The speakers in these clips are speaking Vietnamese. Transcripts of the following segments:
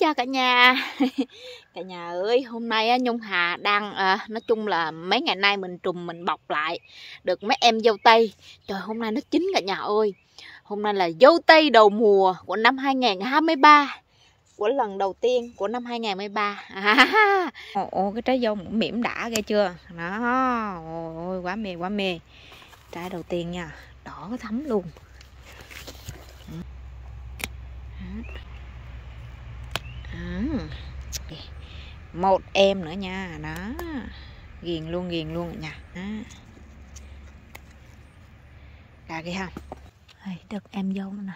cho cả nhà. Cả nhà ơi hôm nay nhung hà đang à, nói chung là mấy ngày nay mình trùng mình bọc lại được mấy em dâu tây. Trời hôm nay nó chín cả nhà ơi. Hôm nay là dâu tây đầu mùa của năm 2023 của lần đầu tiên của năm 2013 à, ồ, cái trái dâu mỉm đã ghê chưa? Đó ôi quá mê quá mê. Trái đầu tiên nha đỏ thấm luôn một em nữa nha đó. Ghiền luôn ghiền luôn nha. Đó. Cà kia không đây, được em dâu nữa nè.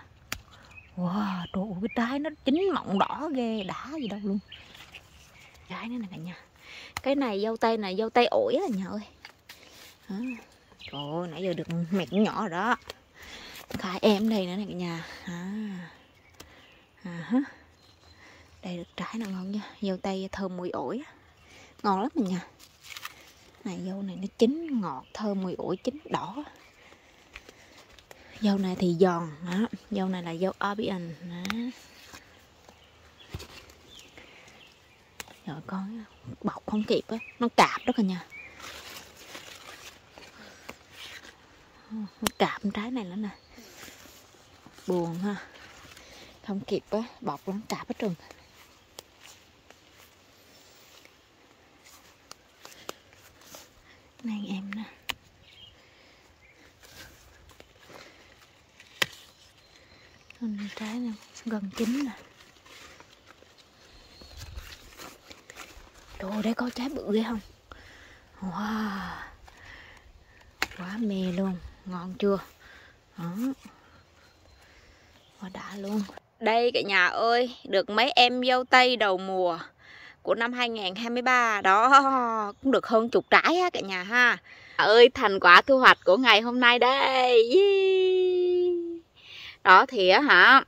Wow, trời ơi, cái trái nó chín mọng đỏ ghê, đã gì đâu luôn. Trái nữa nè cả nhà. Cái này dâu tây này, dâu tây ổi là nhà ơi. Đó. Trời ơi, nãy giờ được mẹt nhỏ rồi đó. Khai em đây nữa nè cả nhà. À. À, đây, được trái nào ngon nha. Dâu tây thơm mùi ổi ngon lắm mình nha. Này, dâu này nó chín, ngọt, thơm mùi ổi, chín, đỏ. Dâu này thì giòn, đó. Dâu này là dâu Arabian đó. rồi con, bọc không kịp á. Nó cạp đó cả nhà. Nó cạp trái này nữa nè. Buồn ha. Không kịp á, bọc lắm, cạp hết trơn. Này em nè. Còn trái này gần chín nè. Đồ đây có trái bự ghê không? Wow, Quá mê luôn, Ngon chưa? Đó. Quá đã luôn. Đây cả nhà ơi, Được mấy em dâu tây đầu mùa của năm 2023 đó cũng được hơn chục trái á cả nhà ha. Ơi thành quả thu hoạch của ngày hôm nay đây. Đó thì á hả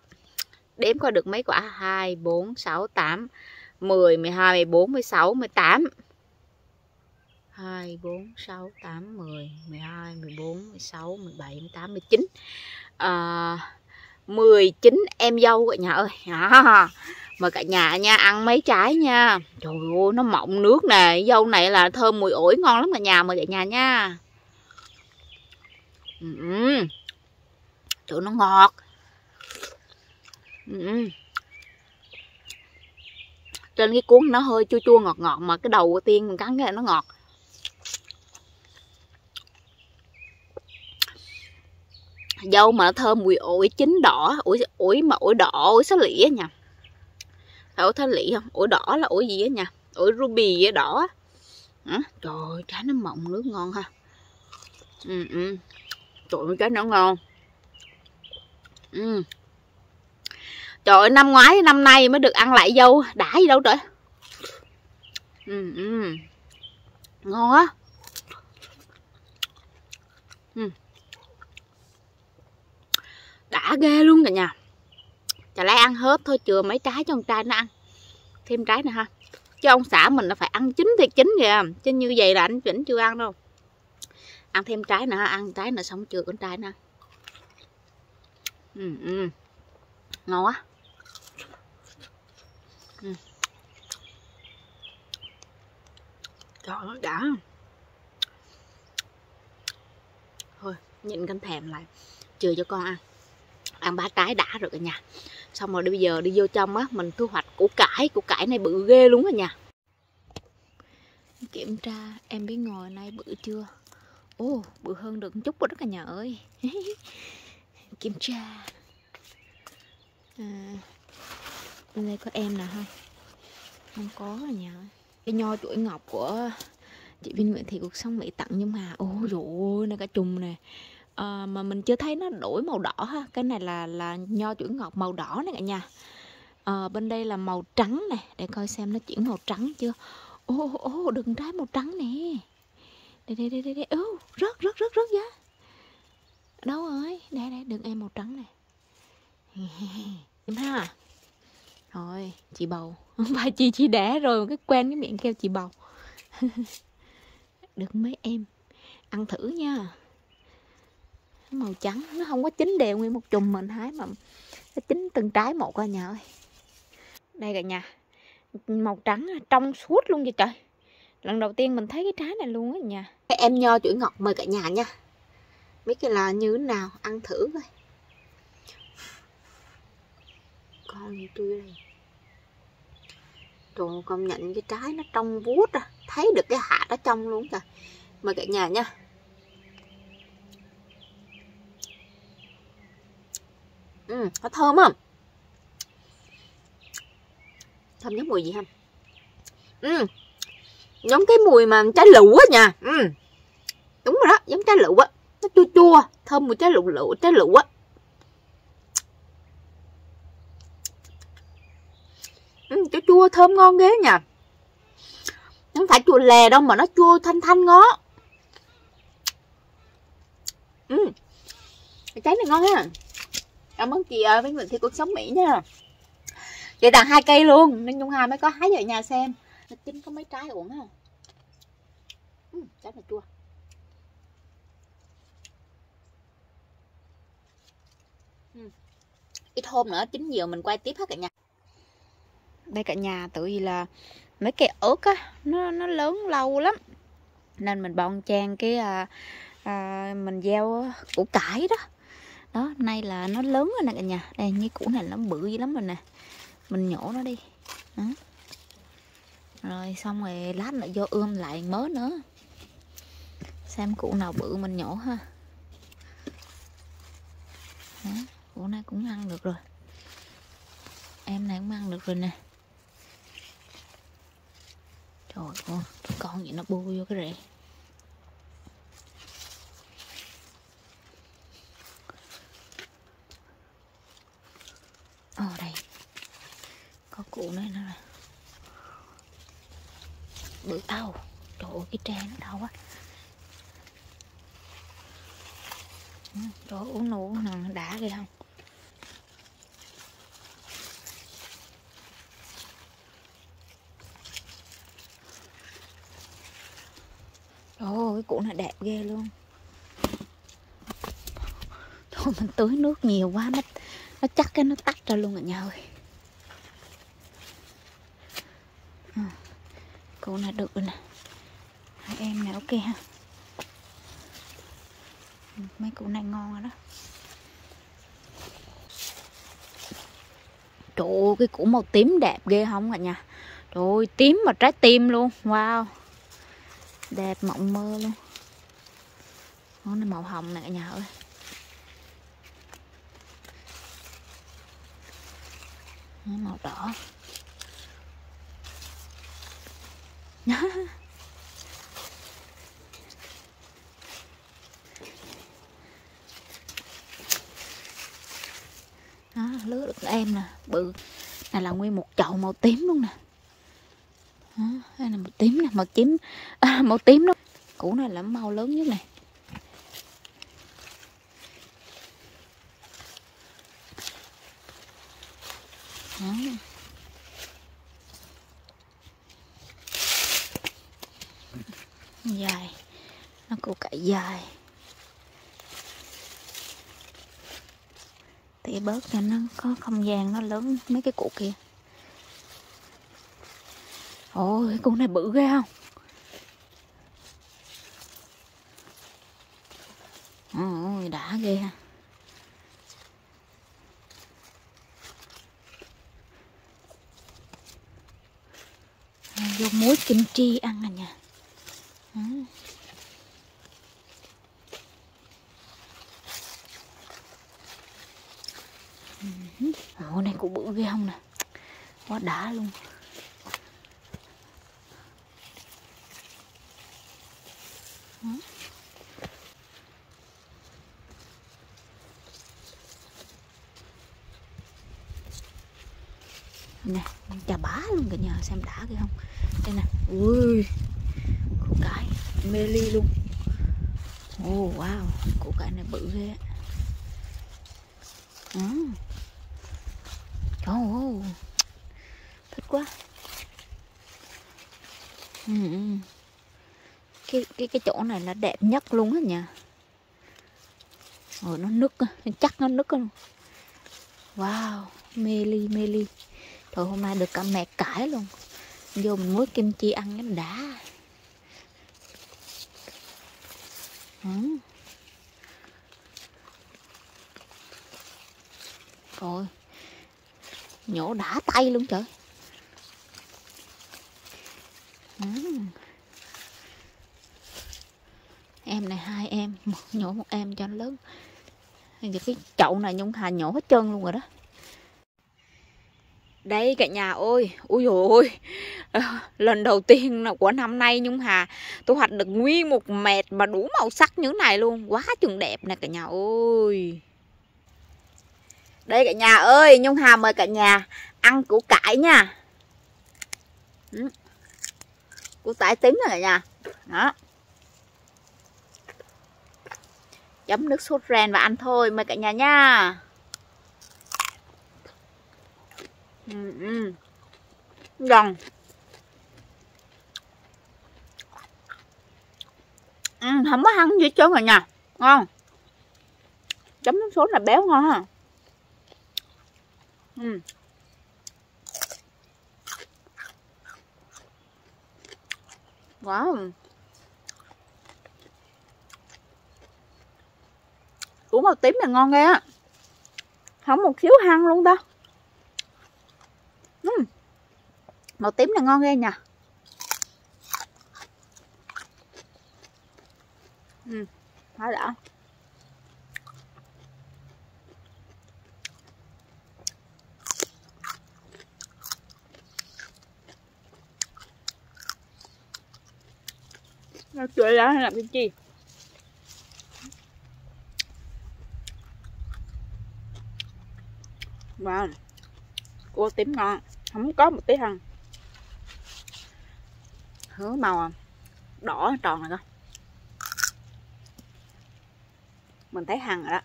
đếm coi được mấy quả? 2 4 6 8 10 12 14 16 18 2 4 6 8 10 12 14 16 17 18 19 à, 19 em dâu cả nhà ơi. À, mời cả nhà nha, ăn mấy trái nha. Trời ơi, nó mọng nước nè. Dâu này là thơm mùi ổi ngon lắm cả nhà, mời cả nhà nha. Ừ. trời nó ngọt. Ừ. trên cái cuốn nó hơi chua chua ngọt ngọt mà cái đầu của tiên mình cắn cái này nó ngọt. Dâu mà thơm mùi ổi chín đỏ, ổi ổi mà ổi đỏ, ổi xá lĩa nha ổi thái lị không? Ổi đỏ là ổi gì á nha? Ổi ruby á đỏ á? Trời trái nó mọng nước ngon ha. Ừ, ừ. trời ơi trái nó ngon. Ừ. trời ơi năm ngoái năm nay mới được ăn lại dâu. Đã gì đâu trời. Ừ, ừ. ngon á. Ừ. đã ghê luôn cả nhà chả lẽ ăn hết thôi chừa mấy trái cho con trai nó ăn. Thêm trái nữa ha. Chứ ông xã mình là phải ăn chín thiệt chín kìa. Chứ như vậy là anh vẫn chưa ăn đâu. Ăn thêm trái nữa ăn trái nữa xong chừa con trai nữa ừ, ừ. ngon quá. Ừ. trời ơi đã. Thôi nhịn canh thèm lại. Chừa cho con ăn. Ăn ba trái đã rồi cả nhà xong rồi bây giờ đi vô trong á mình thu hoạch củ cải củ cải này bự ghê luôn cả nhà kiểm tra em biết ngồi nay bự chưa? Ô bự hơn được một chút rồi đó cả nhà ơi. Kiểm tra. À, bên đây có em nào không không có cả nhà cái nho chuỗi ngọc của chị Vinh Nguyễn Thị cuộc sống Mỹ tặng nhưng mà ôi dồi ôi cả chùm nè à, mà mình chưa thấy nó đổi màu đỏ ha. Cái này là là nho chuỗi ngọt màu đỏ này cả nhà. À, bên đây là màu trắng này để coi xem nó chuyển màu trắng chưa. Ô ô đừng trái màu trắng nè. Đây đây đây đây, đây. oh, rất rất rất rất giá. Đâu rồi? Đây đây đừng em màu trắng này em ha. Rồi chị bầu. Bà chị chị đẻ rồi mà cái quen cái miệng kêu chị bầu. Được mấy em? Ăn thử nha màu trắng, nó không có chín đều nguyên một chùm mình, hái mà nó chín từng trái một coi nhà ơi. Đây cả nhà, màu trắng à, trong suốt luôn vậy trời. Lần đầu tiên mình thấy cái trái này luôn á nhà. Em nho chuỗi ngọt mời cả nhà nha. Biết cái là như thế nào, ăn thử coi. Con gì tôi đây. Trời công nhận cái trái nó trong vuốt à Thấy được cái hạt ở trong luôn kìa Mời cả nhà nha. Ừ, nó thơm không? Thơm giống mùi gì không? Ừ, giống cái mùi mà trái lựu á nha Ừ, đúng rồi đó, giống trái lựu á Nó chua chua, thơm mùi trái lựu lựu, trái lựu á ừ, chua chua thơm ngon ghê nha không phải chua lè đâu mà nó chua thanh thanh ngó ừ. cái trái này ngon ha cảm ơn chị ờ, với mình thi cuộc sống mỹ nha. Chị tặng hai cây luôn nên nhung hà mới có hái về nhà xem. Nó chín có mấy trái uống ha. Ừ, trái này chua. Ừ. ít hôm nữa chín nhiều mình quay tiếp hết cả nhà. Đây cả nhà tự vì là mấy cây ớt á nó nó lớn lâu lắm. Nên mình bon trang cái à, à, mình gieo củ cải đó đó nay là nó lớn rồi nè cả nhà. Đây như củ này nó bự dữ lắm rồi nè. Mình nhổ nó đi. Đó. rồi xong rồi lát lại vô ươm lại mớ nữa. Xem củ nào bự mình nhổ ha. Đó, củ này cũng ăn được rồi. Em này cũng ăn được rồi nè. Trời ơi, con gì nó bu vô cái rễ. Ở đây. Có cụ này nữa là Bự tàu Trời ơi, cái tre nó đau quá. Ừ, Trời ơi, uống nụ nào đã kìa không? Ồ, cái cụ này đẹp ghê luôn. Thôi mình tưới nước nhiều quá Nó, nó chắc cái nó tắt ra luôn cả nhà ơi. Ừ. À, Củ này được rồi nè. Hai em này ok ha. Ừ, mấy cụ này ngon rồi đó. Trời ơi, cái củ màu tím đẹp ghê không cả nhà? Trời ơi, tím mà trái tim luôn. Wow. Đẹp mộng mơ luôn. Món này màu hồng nè cả nhà ơi. Màu đỏ. Đó lứa được em nè. Bự. Này là nguyên một chậu màu tím luôn nè. Đó, đây là màu tím nè màu tím à, màu tím đó. Củ này là màu lớn nhất này đó. dài nó củ cải dài. Tỉa bớt cho nó có không gian nó lớn mấy cái củ kia ôi cái con này bự ghê không? Ôi, đã ghê ha. Vô muối kim chi ăn à nha Ừ. Ồ này cũng bự ghê không nè? Quá đá luôn. Ừ. Nè chà bá luôn cả nhà xem đã kìa không? Đây nè. Ui củ cải mê ly luôn. Oh, wow củ cải này bự ghê. á ừ. oh, thích quá Ừ, ừ. cái cái cái chỗ này là đẹp nhất luôn á nha. Ồ, nó nứt chắc nó nứt luôn. Wow mê ly mê ly rồi hôm nay được cả mẹ cải luôn. Vô mình muối kim chi ăn cái đã. Ừ. rồi nhổ đã tay luôn trời em này hai em, một, nhổ một em cho nó lớn. Giờ cái chậu này nhung hà nhổ hết chân luôn rồi đó. Đây cả nhà ơi, ui ôi. Ờ, lần đầu tiên của năm nay nhung hà tôi hoạch được nguyên một mệt mà đủ màu sắc như thế này luôn. Quá chừng đẹp nè cả nhà ơi. Đây cả nhà ơi, nhung hà mời cả nhà ăn củ cải nha của tải tím này nha. Đó. Chấm nước sốt ren và ăn thôi mời cả nhà nha. Ừ, ừ. giòn ừ, không có ăn gì trơn rồi nha. Ngon. Chấm nước sốt là béo ngon ha. Ừ. wow củ màu tím là ngon ghê á. Không một xíu hăng luôn đó uhm. màu tím là ngon ghê nha. Ừ quá đã. Chuối lá hay làm kim chi wow cua tím ngon. Không có một tí hăng. Hứa màu à. đỏ tròn này đó mình thấy hằng rồi đó.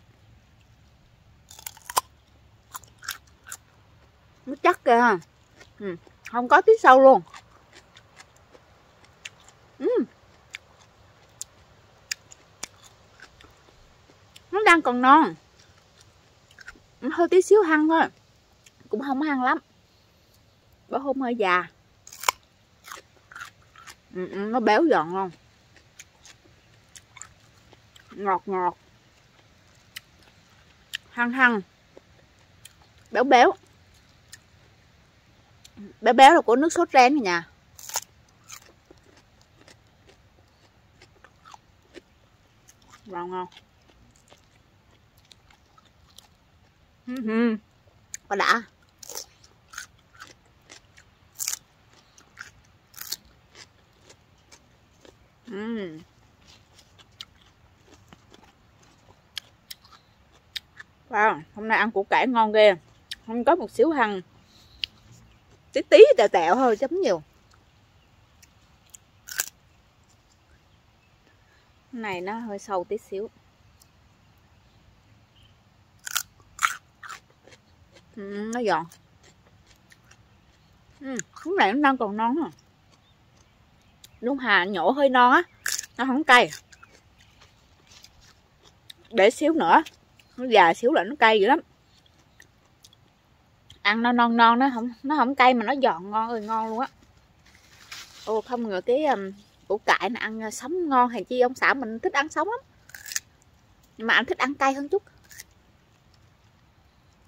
Nó chắc kìa ừ. không có tí sâu luôn. Ừ. đang còn non. Hơi tí xíu hăng thôi. Cũng không hăng lắm. Bó hôm hơi già. Ừ, ừ, nó béo giòn không ngọt ngọt. Hăng hăng. Béo béo. Béo béo là của nước sốt rén này nha. Ngon không có đã. Uhm. Wow, hôm nay ăn củ cải ngon ghê. Không có một xíu hăng Tí tí tẹo tẹo thôi, chấm nhiều. Này nó hơi sâu tí xíu. Ừ, nó giòn. Ừ, cái này nó đang còn non à đúng hà nhổ hơi non á. Nó không cay. Để xíu nữa. Nó già xíu là nó cay dữ lắm. Ăn nó non non nó không nó không cay mà nó giòn ngon ơi ngon luôn á. Ô không ngờ cái um, củ cải này ăn à, sống ngon hay chi. Ông xã mình thích ăn sống lắm. Nhưng mà anh thích ăn cay hơn chút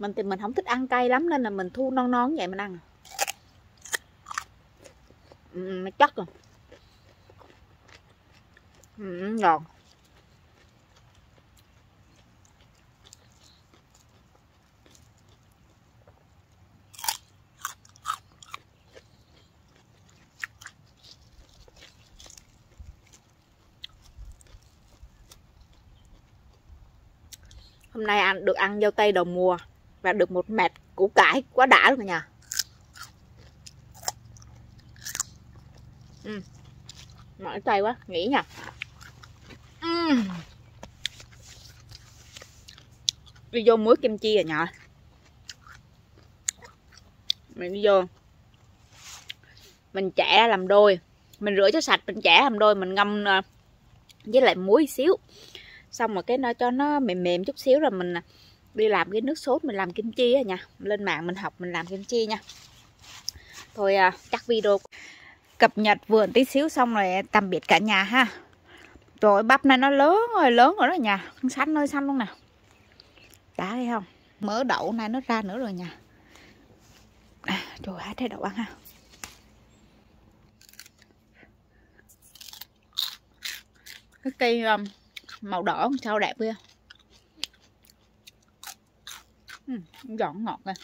mình thì mình không thích ăn cay lắm nên là mình thu non non vậy mình ăn. Uhm, nó chắc rồi. Ừ, uhm, ngon hôm nay ăn được ăn dâu tây đầu mùa và được một mẹt củ cải quá đã luôn cả nhà. Ừ. mỏi tay quá, nghỉ nha. Ừ. đi vô muối kim chi à nhở mình đi vô. Mình chẻ làm đôi. Mình rửa cho sạch, mình chẻ làm đôi, mình ngâm ờ, với lại muối xíu. Xong rồi cái nó cho nó mềm mềm chút xíu rồi mình đi làm cái nước sốt mình làm kim chi á nha. Lên mạng mình học mình làm kim chi nha. Thôi à, chắc video cập nhật vườn tí xíu xong rồi tạm biệt cả nhà ha. Rồi bắp này nó lớn rồi lớn rồi đó nhà. Xanh ơi xanh luôn nè. Đã thấy không? Mỡ đậu này nó ra nữa rồi nha à, trời hái trái đậu ăn ha. Cái cây um, màu đỏ sao đẹp kia ừ, giòn ngọt này.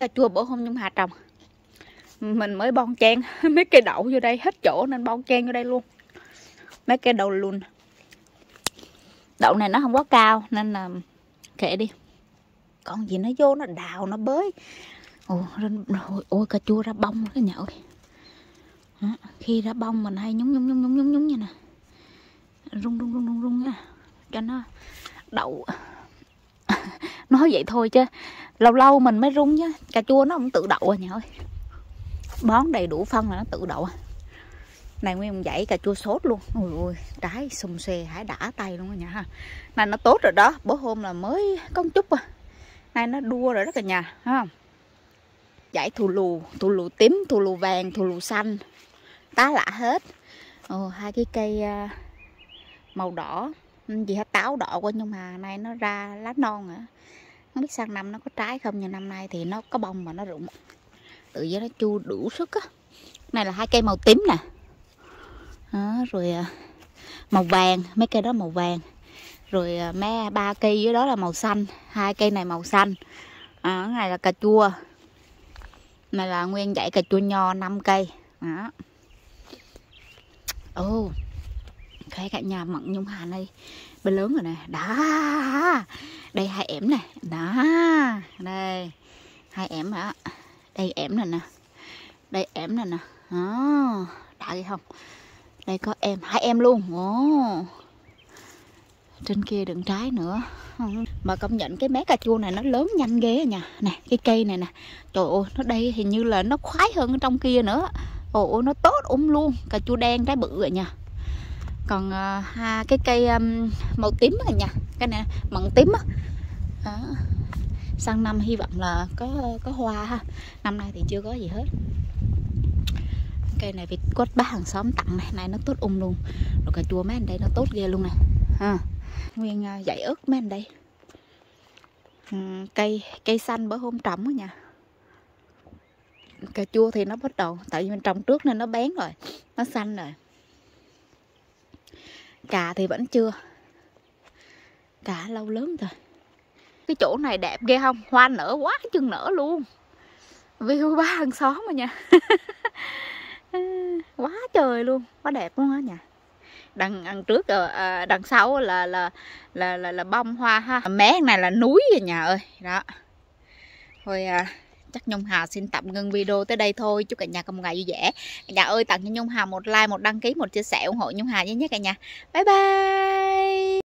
Cà chua bổ hôm nhung hà trồng. Mình mới bon chen mấy cây đậu vô đây hết chỗ nên bon chen vô đây luôn. Mấy cây đậu luôn đậu này nó không quá cao nên là kệ đi. Còn gì nó vô nó đào nó bới. Ôi, ôi cà chua ra bông cái nhậu. Khi ra bông mình hay nhúng nhúng nhúng nhúng nhúng nhúng như nè rung rung rung rung rung nha cho nó đậu. Nói vậy thôi chứ lâu lâu mình mới rung chứ cà chua nó không tự đậu à nhà ơi. Bón đầy đủ phân là nó tự đậu à. Này nguyên một dãy cà chua sốt luôn. Ui ui trái xùng xê hãy đã tay luôn nha ha. Này nó tốt rồi đó bữa hôm là mới có một chút à. Nay nó đua rồi đó cả nhà thấy không dãy thù lù thù lù tím thù lù vàng thù lù xanh. Tá lạ hết. Ồ, hai cái cây à, màu đỏ. Ừ, gì hết táo đỏ của nhưng mà nay nó ra lá non à. Không biết sang năm nó có trái không nhưng năm nay thì nó có bông mà nó rụng. Tự nhiên nó chu đủ sức á. Này là hai cây màu tím nè. Đó, rồi à, màu vàng mấy cây đó màu vàng. Rồi à, mấy ba cây dưới đó là màu xanh hai cây này màu xanh. À, cái này là cà chua. Này là nguyên dãy cà chua nho 5 cây. Đó. Ồ oh, thấy cả nhà mận nhung hà này. Bên lớn rồi nè. Đó đây, hai ẻm này đó đây. Hai ẻm hả? Đây ẻm này nè. Đây ẻm này nè. Đó. Đã gì không? Đây có em. Hai em luôn. Ồ. Trên kia đựng trái nữa. Mà công nhận cái mé cà chua này nó lớn nhanh ghê nha. Nè, cái cây này nè. Trời ơi, nó đây hình như là nó khoái hơn ở trong kia nữa. Ồ nó tốt ung luôn. Cà chua đen trái bự rồi nha còn uh, ha cái cây um, màu tím này nha. Cái này mận tím á. Đó. sang năm hy vọng là có có hoa ha. Năm nay thì chưa có gì hết. Cây này vì quất bác hàng xóm tặng này. Này nó tốt ung luôn. Rồi cà chua mấy anh đây nó tốt ghê luôn nè ha. Nguyên ờ, uh, dãy ớt mấy anh đây. Uhm, cây cây xanh bữa hôm trồng á nha. Cà chua thì nó bắt đầu tại vì mình trồng trước nên nó bén rồi. Nó xanh rồi cà thì vẫn chưa. Cà lâu lớn rồi. Cái chỗ này đẹp ghê không? Hoa nở quá chừng nở luôn. View ba hàng xóm mà nha. Quá trời luôn quá đẹp luôn á nha. Đằng đằng trước à, đằng sau là là là là, là bông hoa ha. Mé này là núi rồi nhà ơi. Đó. Thôi à, chắc Nhung Hà xin tạm ngưng video tới đây thôi. Chúc cả nhà có một ngày vui vẻ. Cả nhà ơi, tặng cho Nhung Hà một like, một đăng ký, một chia sẻ ủng hộ Nhung Hà nhé nhé cả nhà. Bye bye!